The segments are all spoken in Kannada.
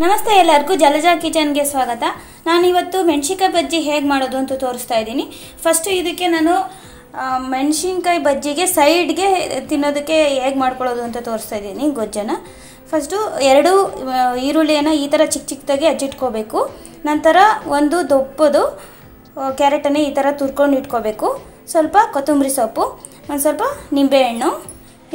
ನಮಸ್ತೆ ಎಲ್ಲರಿಗೂ ಜಲಜಾ ಕಿಚನ್ಗೆ ಸ್ವಾಗತ. ನಾನು ಇವತ್ತು ಮೆಣಸಿನ್ಕಾಯಿ ಬಜ್ಜಿ ಹೇಗೆ ಮಾಡೋದು ಅಂತ ತೋರಿಸ್ತಾ ಇದ್ದೀನಿ. ಫಸ್ಟು ಇದಕ್ಕೆ ನಾನು ಮೆಣಸಿನ್ಕಾಯಿ ಬಜ್ಜಿಗೆ ಸೈಡ್ಗೆ ತಿನ್ನೋದಕ್ಕೆ ಹೇಗೆ ಮಾಡ್ಕೊಳ್ಳೋದು ಅಂತ ತೋರಿಸ್ತಾ ಇದ್ದೀನಿ ಗೊಜ್ಜನ ಫಸ್ಟು ಎರಡು ಈರುಳ್ಳಿಯನ್ನು ಈ ಥರ ಚಿಕ್ಕ ಚಿಕ್ಕದಾಗಿ ಅಜ್ಜಿಟ್ಕೋಬೇಕು ನಂತರ ಒಂದು ದೊಪ್ಪದು ಕ್ಯಾರೆಟನ್ನು ಈ ಥರ ತುರ್ಕೊಂಡು ಇಟ್ಕೋಬೇಕು. ಸ್ವಲ್ಪ ಕೊತ್ತಂಬರಿ ಸೊಪ್ಪು, ಒಂದು ಸ್ವಲ್ಪ ನಿಂಬೆಹಣ್ಣು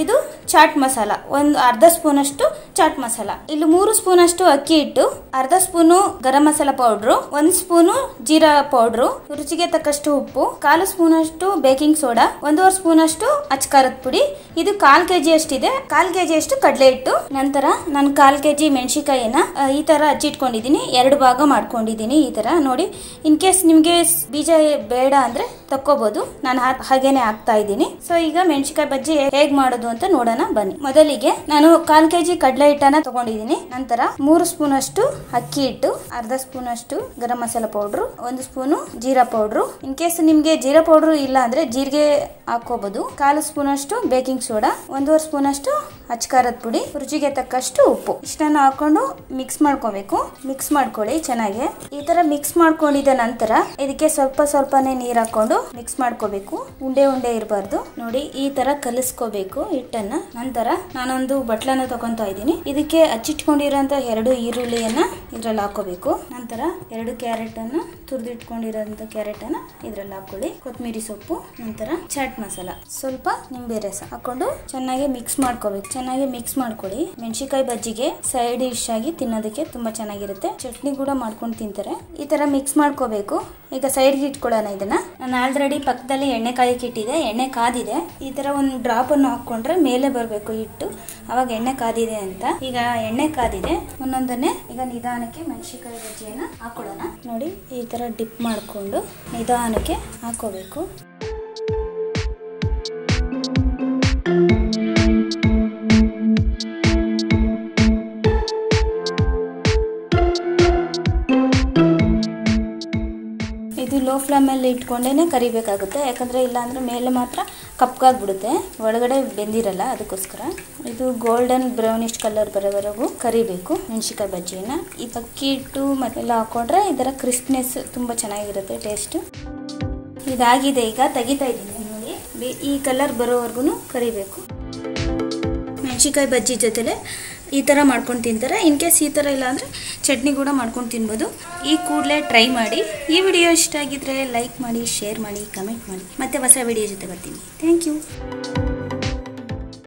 ಇದು ಚಾಟ್ ಮಸಾಲ. ಒಂದು ಅರ್ಧ ಸ್ಪೂನ್ ಅಷ್ಟು ಚಾಟ್ ಮಸಾಲ. ಇಲ್ಲಿ ಮೂರು ಸ್ಪೂನಷ್ಟು ಅಕ್ಕಿ ಹಿಟ್ಟು, ಅರ್ಧ ಸ್ಪೂನು ಗರಂ ಮಸಾಲ ಪೌಡ್ರು, ಒಂದ್ ಸ್ಪೂನು ಜೀರಾ ಪೌಡ್ರು, ರುಚಿಗೆ ತಕ್ಕಷ್ಟು ಉಪ್ಪು, ಕಾಲು ಸ್ಪೂನಷ್ಟು ಬೇಕಿಂಗ್ ಸೋಡಾ, ಒಂದೂವರೆ ಸ್ಪೂನಷ್ಟು ಅಚ್ಕಾರದ ಪುಡಿ. ಇದು ಕಾಲ್ ಕೆಜಿ ಅಷ್ಟಿದೆ ಕಾಲ್ ಕೆಜಿ ಅಷ್ಟು ಕಡಲೆ ಹಿಟ್ಟು. ನಂತರ ನಾನು ಕಾಲ್ ಕೆಜಿ ಮೆಣಸಿಕಾಯಿನ ಈ ತರ ಹಚ್ಚಿಟ್ಕೊಂಡಿದ್ದೀನಿ ಎರಡು ಭಾಗ ಮಾಡ್ಕೊಂಡಿದ್ದೀನಿ ಈ ತರ ನೋಡಿ. ಇನ್ ಕೇಸ್ ನಿಮ್ಗೆ ಬೀಜ ಬೇಡ ಅಂದ್ರೆ ತಕ್ಕೋಬಹುದು ನಾನು ಹಾಗೇನೆ ಹಾಕ್ತಾ ಇದ್ದೀನಿ. ಸೊ ಈಗ ಮೆಣಸಿಕಾಯಿ ಬಜ್ಜಿ ಹೇಗ್ ಮಾಡೋದು ಅಂತ ನೋಡೋಣ, ಬನ್ನಿ. ಮೊದಲಿಗೆ ನಾನು ಕಾಲ್ ಕೆಜಿ ಕಡಲೆ ಹಿಟ್ಟನ್ನ ತಗೊಂಡಿದ್ದೀನಿ. ನಂತರ ಮೂರು ಸ್ಪೂನ್ ಅಷ್ಟು ಅಕ್ಕಿ ಹಿಟ್ಟು, ಅರ್ಧ ಸ್ಪೂನ್ ಅಷ್ಟು ಗರಂ ಮಸಾಲ ಪೌಡ್ರು, ಒಂದು spoon jeera powder. In case ನಿಮ್ಗೆ ಜೀರಾ ಪೌಡ್ರು ಇಲ್ಲ ಅಂದ್ರೆ ಜೀರಿಗೆ ಹಾಕೋಬಹುದು ಕಾಲು ಸ್ಪೂನ್ ಅಷ್ಟು ಬೇಕಿಂಗ್ ಸೋಡಾ, ಒಂದೂವರೆ ಸ್ಪೂನ್ ಅಷ್ಟು ಅಚ್ಕಾರದ ಪುಡಿ, ರುಚಿಗೆ ತಕ್ಕಷ್ಟು ಉಪ್ಪು. ಇಷ್ಟನ್ನು ಹಾಕೊಂಡು ಮಿಕ್ಸ್ ಮಾಡ್ಕೋಬೇಕು. ಮಿಕ್ಸ್ ಮಾಡ್ಕೊಳ್ಳಿ ಚೆನ್ನಾಗಿ. ಈ ತರ ಮಿಕ್ಸ್ ಮಾಡ್ಕೊಂಡಿದ ನಂತರ ಇದಕ್ಕೆ ಸ್ವಲ್ಪ ಸ್ವಲ್ಪನೇ ನೀರ್ ಹಾಕೊಂಡು ಮಿಕ್ಸ್ ಮಾಡ್ಕೋಬೇಕು. ಉಂಡೆ ಉಂಡೆ ಇರಬಾರ್ದು. ನೋಡಿ, ಈ ತರ ಕಲಿಸ್ಕೋಬೇಕು. ಹಿಟ್ಟನ್ನ ನಂತರ ನಾನೊಂದು ಬಟ್ಲನ್ನು ತಗೊಂತಾ ಇದ್ದೀನಿ. ಇದಕ್ಕೆ ಹಚ್ಚಿಟ್ಕೊಂಡಿರೋಂಥ ಎರಡು ಈರುಳ್ಳಿಯನ್ನ ಇದರಲ್ಲಿ ಹಾಕೋಬೇಕು. ನಂತರ ಎರಡು ಕ್ಯಾರೆಟ್ ಅನ್ನ ತುರಿದಿಟ್ಕೊಂಡಿರೋಂಥ ಕ್ಯಾರೆಟ್ ಅನ್ನ ಇದ್ರಲ್ಲಿ ಹಾಕೊಳ್ಳಿ. ಕೊತ್ತಂಬರಿ ಸೊಪ್ಪು, ನಂತರ ಚಾಟ್ ಮಸಾಲ. ಸ್ವಲ್ಪ ನಿಂಬೆ ರಸ ಹಾಕೊಂಡು ಚೆನ್ನಾಗಿ ಮಿಕ್ಸ್ ಮಾಡ್ಕೋಬೇಕು. ಚೆನ್ನಾಗಿ ಮಿಕ್ಸ್ ಮಾಡ್ಕೊಳ್ಳಿ. ಮೆಣಸಿಕಾಯಿ ಬಜ್ಜಿಗೆ ಸೈಡ್ ಡಿಶ್ ಆಗಿ ತಿನ್ನೋದಕ್ಕೆ ತುಂಬಾ ಚೆನ್ನಾಗಿರುತ್ತೆ. ಚಟ್ನಿ ಕೂಡ ಮಾಡ್ಕೊಂಡು ತಿಂತಾರೆ. ಈ ತರ ಮಿಕ್ಸ್ ಮಾಡ್ಕೋಬೇಕು. ಈಗ ಸೈಡ್ಗೆ ಇಟ್ಕೊಳ್ಳೋಣ ಇದನ್ನ. ನಾನು ಆಲ್ರೆಡಿ ಪಕ್ಕದಲ್ಲಿ ಎಣ್ಣೆ ಕಾಯಕ್ಕೆ ಎಣ್ಣೆ ಕಾದಿದೆ. ಈ ತರ ಒಂದು ಡ್ರಾಪ್ ಅನ್ನು ಹಾಕೊಂಡ್ರೆ ಮೇಲೆ ಬರಬೇಕು ಹಿಟ್ಟು. ಅವಾಗ ಎಣ್ಣೆ ಕಾದಿದೆ ಅಂತ. ಈಗ ಎಣ್ಣೆ ಕಾದಿದೆ. ಒಂದೊಂದನ್ನೇ ಈಗ ನಿಧಾನಕ್ಕೆ ಮೆಣಸಿಕಾಯಿ ಬಜ್ಜಿಯನ್ನ ಹಾಕೊಳ್ಳೋಣ. ನೋಡಿ, ಈ ತರ ಡಿಪ್ ಮಾಡಿಕೊಂಡು ನಿಧಾನಕ್ಕೆ ಹಾಕೋಬೇಕು ಇದು ಲೋ ಫ್ಲೇಮಲ್ಲಿ ಇಟ್ಕೊಂಡೇ ಕರಿಬೇಕಾಗುತ್ತೆ. ಯಾಕಂದರೆ ಇಲ್ಲಾಂದರೆ ಮೇಲೆ ಮಾತ್ರ ಕಪ್ಗಾಗ್ಬಿಡುತ್ತೆ ಒಳಗಡೆ ಬೆಂದಿರಲ್ಲ, ಅದಕ್ಕೋಸ್ಕರ. ಇದು ಗೋಲ್ಡನ್ ಬ್ರೌನಿಶ್ ಕಲರ್ ಬರೋವರೆಗೂ ಕರಿಬೇಕು ಮೆಣಸಿಕಾಯಿ ಬಜ್ಜಿನ ಈ ಅಕ್ಕಿ ಹಿಟ್ಟು ಮತ್ತೆಲ್ಲ ಹಾಕೊಂಡ್ರೆ ಇದರ ಕ್ರಿಸ್ಪ್ನೆಸ್ ತುಂಬ ಚೆನ್ನಾಗಿರುತ್ತೆ ಟೇಸ್ಟ್ ಇದಾಗಿದೆ ಈಗ, ತೆಗಿತಾ ಇದ್ದೀನಿ ನೋಡಿ ಈ ಕಲರ್ ಬರೋವರೆಗೂ ಕರಿಬೇಕು. ಮೆಣಸಿಕಾಯಿ ಬಜ್ಜಿ ಜೊತೆಲೆ ಈ ಥರ ಮಾಡ್ಕೊಂಡು ತಿಂತಾರೆ. ಇನ್ ಕೇಸ್ ಈ ಥರ ಇಲ್ಲ ಅಂದರೆ ಚಟ್ನಿ ಕೂಡ ಮಾಡ್ಕೊಂಡು ತಿನ್ಬೋದು. ಈ ಕೂಡಲೇ ಟ್ರೈ ಮಾಡಿ. ಈ ವಿಡಿಯೋ ಇಷ್ಟ ಆಗಿದ್ರೆ ಲೈಕ್ ಮಾಡಿ ಶೇರ್ ಮಾಡಿ ಕಮೆಂಟ್ ಮಾಡಿ. ಮತ್ತೆ ಹೊಸ ವಿಡಿಯೋ ಜೊತೆ ಬರ್ತೀನಿ. Thank you